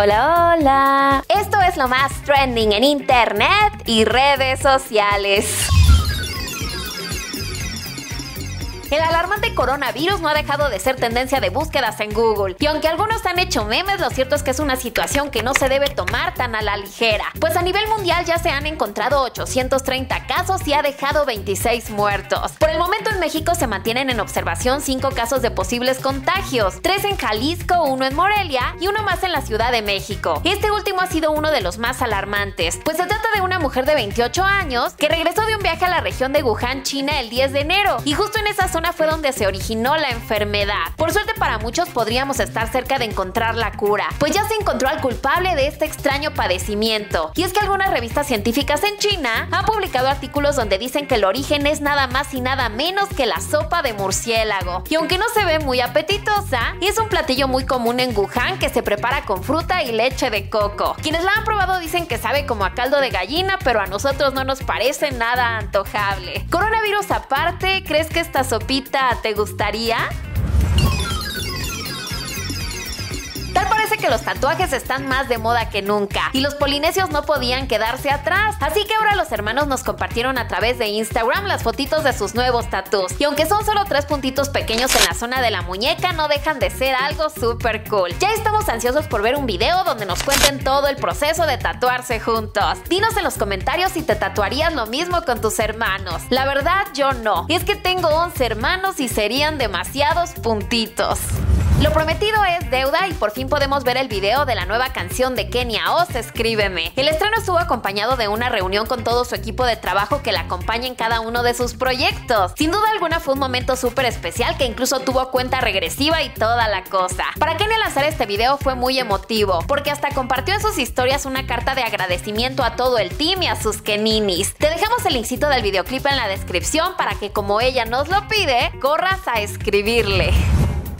Hola, hola. Esto es lo más trending en internet y redes sociales. El alarmante coronavirus no ha dejado de ser tendencia de búsquedas en Google. Y aunque algunos han hecho memes, lo cierto es que es una situación que no se debe tomar tan a la ligera. Pues a nivel mundial ya se han encontrado 830 casos y ha dejado 26 muertos. Por el momento en México se mantienen en observación 5 casos de posibles contagios, 3 en Jalisco, 1 en Morelia y uno más en la Ciudad de México. Este último ha sido uno de los más alarmantes, pues se trata de una mujer de 28 años que regresó de un viaje a la región de Wuhan, China el 10 de enero y justo en esa zona fue donde se originó la enfermedad. Por suerte para muchos podríamos estar cerca de encontrar la cura, pues ya se encontró al culpable de este extraño padecimiento. Y es que algunas revistas científicas en China han publicado artículos donde dicen que el origen es nada más y nada menos que la sopa de murciélago. Y aunque no se ve muy apetitosa, es un platillo muy común en Wuhan que se prepara con fruta y leche de coco. Quienes la han probado dicen que sabe como a caldo de gallina, pero a nosotros no nos parece nada antojable. Coronavirus aparte, ¿crees que esta sopa ¿te gustaría? Que los tatuajes están más de moda que nunca y los polinesios no podían quedarse atrás. Así que ahora los hermanos nos compartieron a través de Instagram las fotitos de sus nuevos tatuos. Y aunque son solo tres puntitos pequeños en la zona de la muñeca, no dejan de ser algo súper cool. Ya estamos ansiosos por ver un video donde nos cuenten todo el proceso de tatuarse juntos. Dinos en los comentarios si te tatuarías lo mismo con tus hermanos. La verdad, yo no. Y es que tengo 11 hermanos y serían demasiados puntitos. Lo prometido es deuda y por fin podemos ver el video de la nueva canción de Kenia Oz, Escríbeme. El estreno estuvo acompañado de una reunión con todo su equipo de trabajo que la acompaña en cada uno de sus proyectos. Sin duda alguna fue un momento súper especial que incluso tuvo cuenta regresiva y toda la cosa. Para Kenia lanzar este video fue muy emotivo, porque hasta compartió en sus historias una carta de agradecimiento a todo el team y a sus Keninis. Te dejamos el linkcito del videoclip en la descripción para que como ella nos lo pide, corras a escribirle.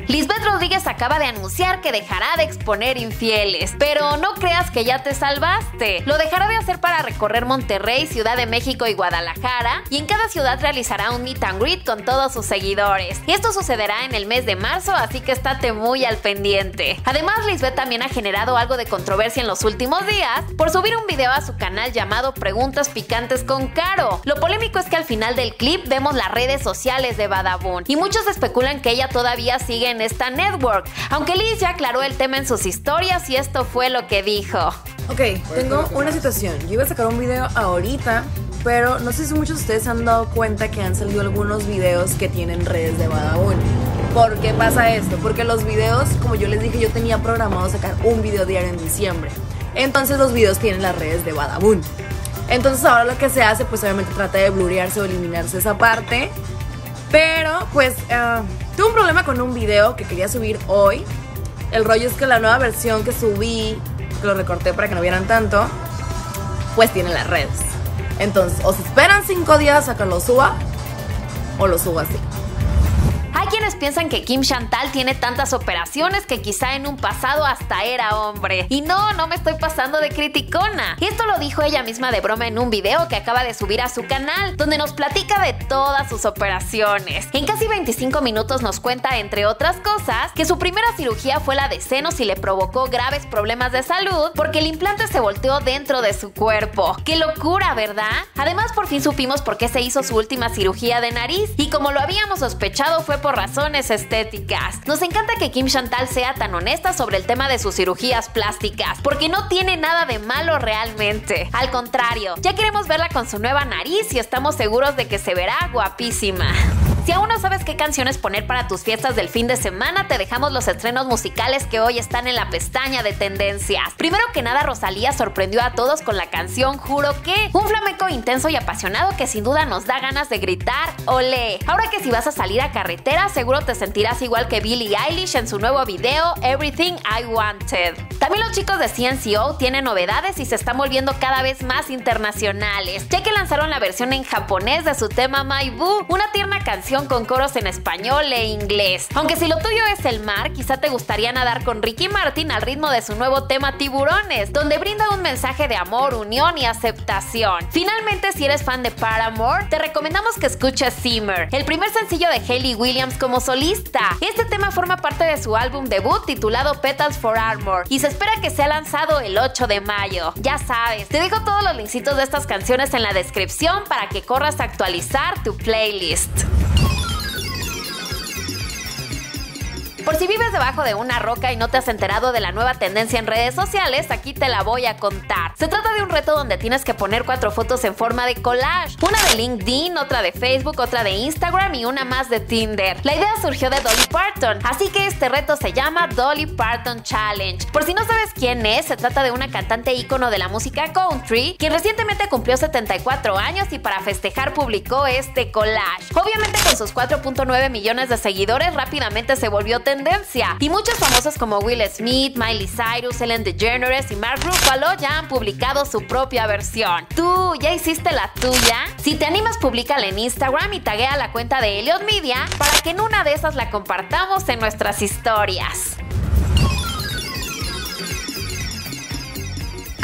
Lisbeth Rodríguez acaba de anunciar que dejará de exponer infieles, pero no creas que ya te salvaste. Lo dejará de hacer para recorrer Monterrey, Ciudad de México y Guadalajara, y en cada ciudad realizará un meet and greet con todos sus seguidores. Esto sucederá en el mes de marzo, así que estate muy al pendiente. Además, Lisbeth también ha generado algo de controversia en los últimos días por subir un video a su canal llamado Preguntas Picantes con Caro. Lo polémico es que al final del clip vemos las redes sociales de Badabun, y muchos especulan que ella todavía sigue en esta network, aunque Liz ya aclaró el tema en sus historias y esto fue lo que dijo. Ok, tengo una situación. Yo iba a sacar un video ahorita, pero no sé si muchos de ustedes han dado cuenta que han salido algunos videos que tienen redes de Badabun. ¿Por qué pasa esto? Porque los videos, como yo les dije, yo tenía programado sacar un video diario en diciembre. Entonces los videos tienen las redes de Badabun. Entonces ahora lo que se hace, pues obviamente trata de blurearse o eliminarse esa parte. Pero pues uh, Tuve un problema con un video que quería subir hoy. El rollo es que la nueva versión que subí, que lo recorté para que no vieran tanto, pues tiene las redes. Entonces, o se esperan cinco días a que lo suba, o lo subo así quienes piensan que Kim Chantal tiene tantas operaciones que quizá en un pasado hasta era hombre. Y no, no me estoy pasando de criticona. Esto lo dijo ella misma de broma en un video que acaba de subir a su canal, donde nos platica de todas sus operaciones. En casi 25 minutos nos cuenta, entre otras cosas, que su primera cirugía fue la de senos y le provocó graves problemas de salud porque el implante se volteó dentro de su cuerpo. ¡Qué locura, verdad! Además, por fin supimos por qué se hizo su última cirugía de nariz y como lo habíamos sospechado fue por razones estéticas. Nos encanta que Kim Chantal sea tan honesta sobre el tema de sus cirugías plásticas, porque no tiene nada de malo realmente. Al contrario, ya queremos verla con su nueva nariz y estamos seguros de que se verá guapísima. Si aún no sabes qué canciones poner para tus fiestas del fin de semana, te dejamos los estrenos musicales que hoy están en la pestaña de tendencias. Primero que nada, Rosalía sorprendió a todos con la canción Juro que, un flamenco intenso y apasionado que sin duda nos da ganas de gritar ole. Ahora que si vas a salir a carretera, seguro te sentirás igual que Billie Eilish en su nuevo video Everything I Wanted. También los chicos de CNCO tienen novedades y se están volviendo cada vez más internacionales, ya que lanzaron la versión en japonés de su tema My Boo, una tierna canción con coros en español e inglés. Aunque si lo tuyo es el mar, quizá te gustaría nadar con Ricky Martin al ritmo de su nuevo tema Tiburones, donde brinda un mensaje de amor, unión y aceptación. Finalmente, si eres fan de Paramore, te recomendamos que escuches Simmer, el primer sencillo de Hayley Williams como solista. Este tema forma parte de su álbum debut titulado Petals for Armor y se espera que sea lanzado el 8 de mayo. Ya sabes, te dejo todos los linksitos de estas canciones en la descripción para que corras a actualizar tu playlist. Por si vives debajo de una roca y no te has enterado de la nueva tendencia en redes sociales, aquí te la voy a contar. Se trata de un reto donde tienes que poner cuatro fotos en forma de collage. Una de LinkedIn, otra de Facebook, otra de Instagram y una más de Tinder. La idea surgió de Dolly Parton, así que este reto se llama Dolly Parton Challenge. Por si no sabes quién es, se trata de una cantante ícono de la música country, quien recientemente cumplió 74 años y para festejar publicó este collage. Obviamente con sus 4.9 millones de seguidores rápidamente se volvió tendencia y muchos famosos como Will Smith, Miley Cyrus, Ellen DeGeneres y Mark Ruffalo ya han publicado su propia versión. ¿Tú ya hiciste la tuya? Si te animas, públicala en Instagram y taguea la cuenta de Elliot Media para que en una de esas la compartamos en nuestras historias.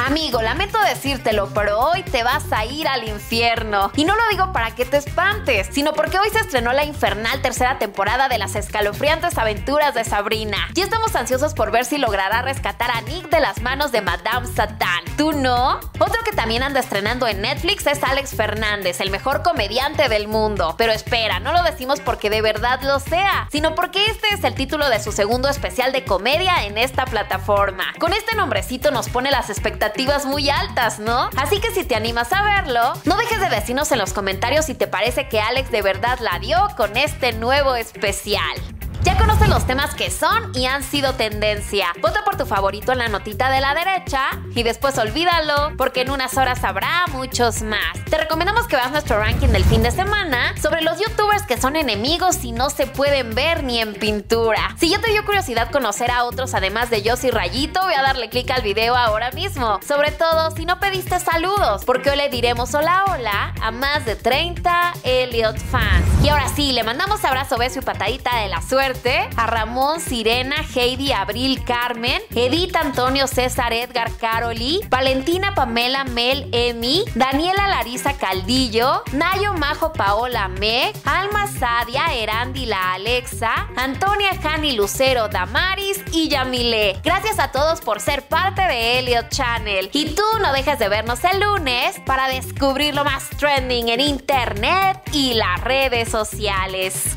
Amigo, lamento decírtelo, pero hoy te vas a ir al infierno. Y no lo digo para que te espantes, sino porque hoy se estrenó la infernal tercera temporada de las escalofriantes aventuras de Sabrina. Y estamos ansiosos por ver si logrará rescatar a Nick de las manos de Madame Satan. ¿Tú no? Otro que también anda estrenando en Netflix es Alex Fernández, el mejor comediante del mundo. Pero espera, no lo decimos porque de verdad lo sea, sino porque este es el título de su segundo especial de comedia en esta plataforma. Con este nombrecito nos pone las expectativas muy altas, ¿no? Así que si te animas a verlo, no dejes de decirnos en los comentarios si te parece que Alex de verdad la dio con este nuevo especial. Ya conocen los temas que son y han sido tendencia. Vota por tu favorito en la notita de la derecha y después olvídalo porque en unas horas habrá muchos más. Te recomendamos que veas nuestro ranking del fin de semana sobre los youtubers que son enemigos y no se pueden ver ni en pintura. Si ya te dio curiosidad conocer a otros además de Josie Rayito, voy a darle clic al video ahora mismo. Sobre todo si no pediste saludos, porque hoy le diremos hola hola a más de 30 Elliot fans. Y ahora sí, le mandamos abrazo, beso y patadita de la suerte a Ramón, Sirena, Heidi, Abril, Carmen, Edith, Antonio, César, Edgar, Caroli, Valentina, Pamela, Mel, Emi, Daniela, Larisa, Caldillo, Nayo, Majo, Paola, Meg, Alma, Sadia, Erandi, la Alexa, Antonia, Jani, Lucero, Damaris y Yamile. Gracias a todos por ser parte de Elliot Channel. Y tú no dejes de vernos el lunes para descubrir lo más trending en internet y las redes sociales.